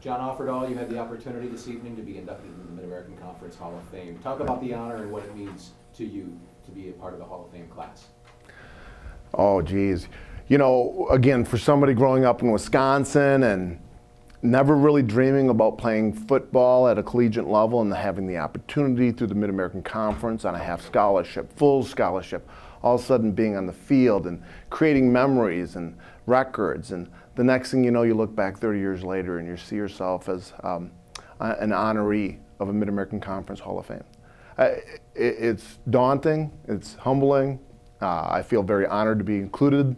John Offerdahl, you had the opportunity this evening to be inducted into the Mid-American Conference Hall of Fame. Talk about the honor and what it means to you to be a part of the Hall of Fame class. Oh, geez. You know, again, for somebody growing up in Wisconsin and never really dreaming about playing football at a collegiate level and having the opportunity through the Mid-American Conference on a half scholarship, full scholarship, all of a sudden being on the field and creating memories and records. And the next thing you know, you look back 30 years later and you see yourself as um, an honoree of a Mid-American Conference Hall of Fame. It, it's daunting, it's humbling. Uh, I feel very honored to be included.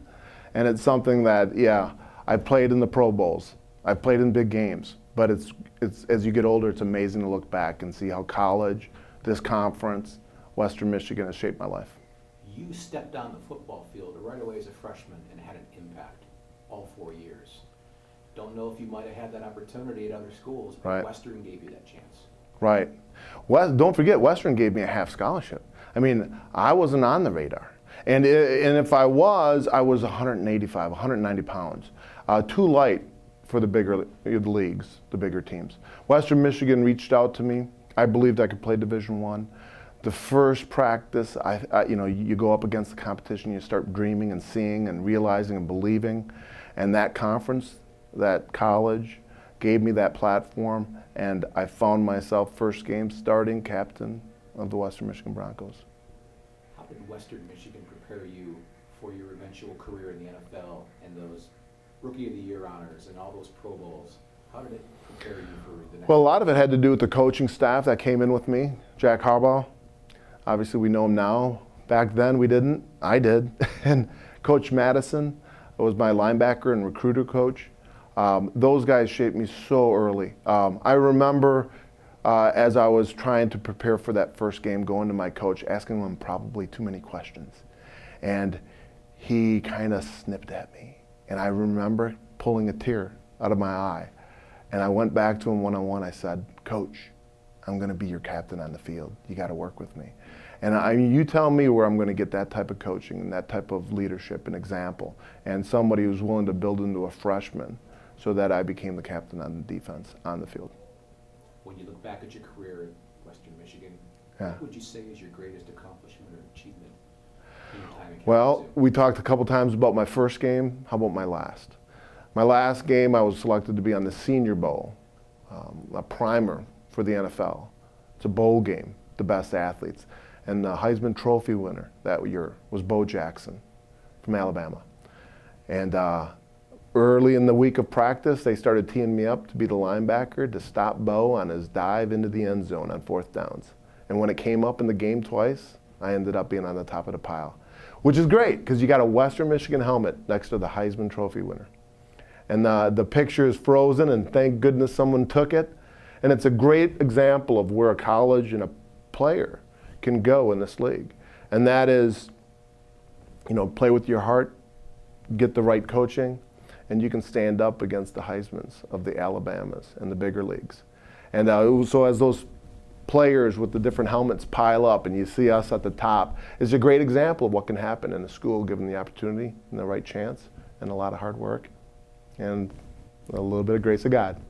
And it's something that, yeah, I played in the Pro Bowls. I've played in big games, but it's, it's, as you get older, it's amazing to look back and see how college, this conference, Western Michigan has shaped my life. You stepped on the football field right away as a freshman and had an impact all four years. Don't know if you might have had that opportunity at other schools, but right. Western gave you that chance. Right. Well, don't forget, Western gave me a half scholarship. I mean, I wasn't on the radar. And, and if I was, I was 185, 190 pounds. Uh, too light for the bigger the leagues, the bigger teams. Western Michigan reached out to me. I believed I could play Division One. The first practice, I, I, you know, you go up against the competition, you start dreaming and seeing and realizing and believing, and that conference, that college, gave me that platform, and I found myself first game starting captain of the Western Michigan Broncos. How did Western Michigan prepare you for your eventual career in the NFL and those Rookie of the Year honors and all those Pro Bowls. How did it prepare you for the next? Well, a lot of it had to do with the coaching staff that came in with me. Jack Harbaugh, obviously we know him now. Back then we didn't. I did. and Coach Madison was my linebacker and recruiter coach. Um, those guys shaped me so early. Um, I remember uh, as I was trying to prepare for that first game, going to my coach, asking him probably too many questions. And he kind of snipped at me and I remember pulling a tear out of my eye. And I went back to him one on one. I said, Coach, I'm going to be your captain on the field. You got to work with me. And I mean, you tell me where I'm going to get that type of coaching and that type of leadership and example, and somebody who's willing to build into a freshman so that I became the captain on the defense on the field. When you look back at your career at Western Michigan, yeah. what would you say is your greatest accomplishment or achievement? Well, we talked a couple times about my first game. How about my last? My last game, I was selected to be on the Senior Bowl, um, a primer for the NFL. It's a bowl game, the best athletes. And the Heisman Trophy winner that year was Bo Jackson from Alabama. And uh, early in the week of practice, they started teeing me up to be the linebacker to stop Bo on his dive into the end zone on fourth downs. And when it came up in the game twice, I ended up being on the top of the pile which is great because you got a Western Michigan helmet next to the Heisman Trophy winner. And uh, the picture is frozen, and thank goodness someone took it. And it's a great example of where a college and a player can go in this league. And that is, you know, play with your heart, get the right coaching, and you can stand up against the Heismans of the Alabamas and the bigger leagues. And uh, so as those players with the different helmets pile up and you see us at the top is a great example of what can happen in a school given the opportunity and the right chance and a lot of hard work and a little bit of grace of God.